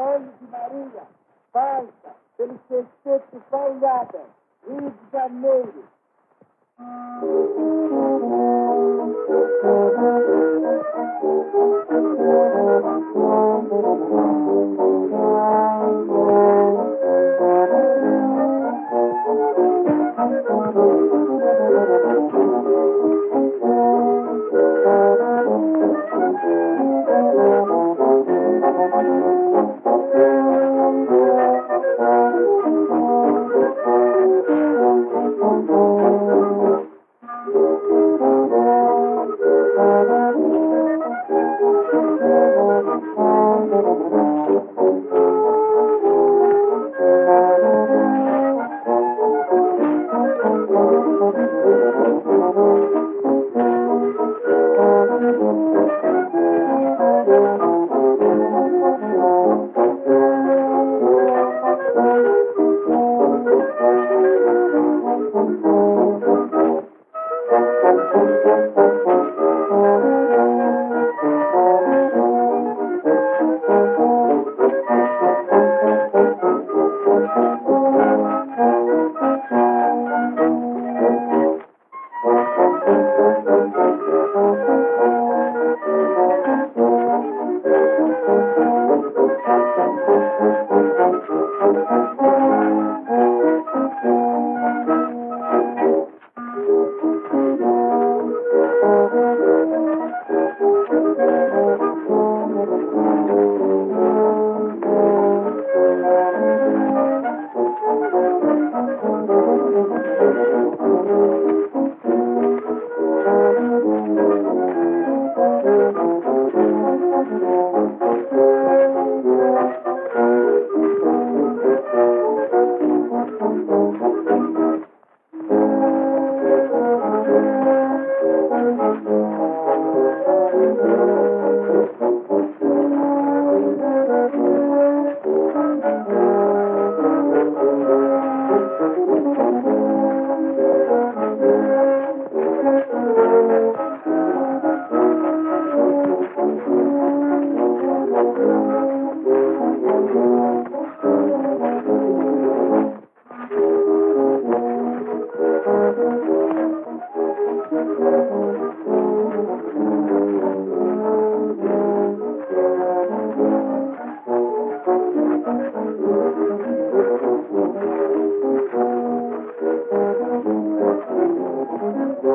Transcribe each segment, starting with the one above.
Antônio de Maria, França, pelo sexteto Paulada, Rio de Janeiro.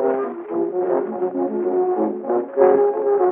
Thank you.